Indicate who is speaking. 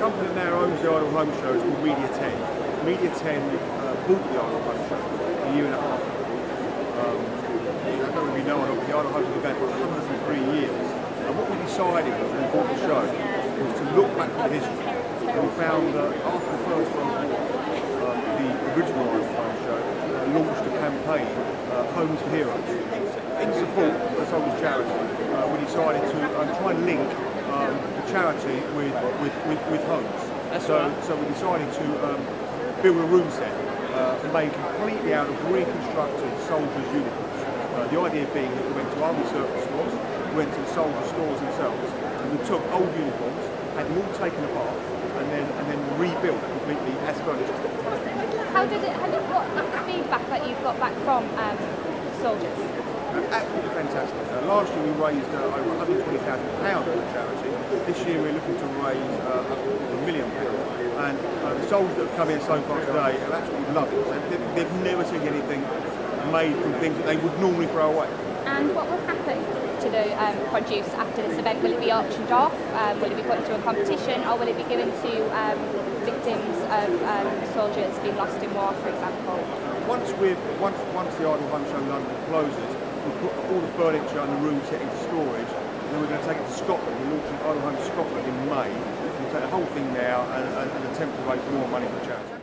Speaker 1: company that now owns the Ideal Home Show is called Media 10. Media 10 uh, bought the Ideal Home Show a year and a half ago. Um, I don't you know but the Ideal Home Show has been going for 103 years. And what we decided when we bought the show was to look back at the history. And we found that after the First World War, uh, the original Ideal Home Show uh, launched a campaign, uh, Homes for Heroes. In support of Soldiers Charity, uh, we decided to um, try and link um, the charity with, with, with, with homes.
Speaker 2: That's
Speaker 1: so,
Speaker 2: right.
Speaker 1: so we decided to um, build a room set uh, made completely out of reconstructed soldiers' uniforms. Uh, the idea being that we went to army surplus stores, we went to the soldier stores themselves, and we took old uniforms, had them all taken apart, and then and then rebuilt completely as furniture.
Speaker 3: How did it? Have you got the feedback that you've got back from um, soldiers?
Speaker 1: Absolutely fantastic. Uh, last year we raised uh, over 120,000 pounds for the charity. This year we're looking to raise uh, a million pounds. And uh, the soldiers that have come here so far today have absolutely loved it. They've, they've never seen anything made from things that they would normally throw away.
Speaker 3: And what will happen to the um, produce after this event? Will it be auctioned off? Um, will it be put into a competition, or will it be given to um, victims of um, soldiers being lost in war, for example?
Speaker 1: Once we've, once once the Ideal Home Show London closes, we'll put all the furniture and the room set into storage, and then we're going to take it to Scotland. We're launching Ideal Home Scotland in May. We'll take the whole thing now and, and, and attempt to raise more money for charity.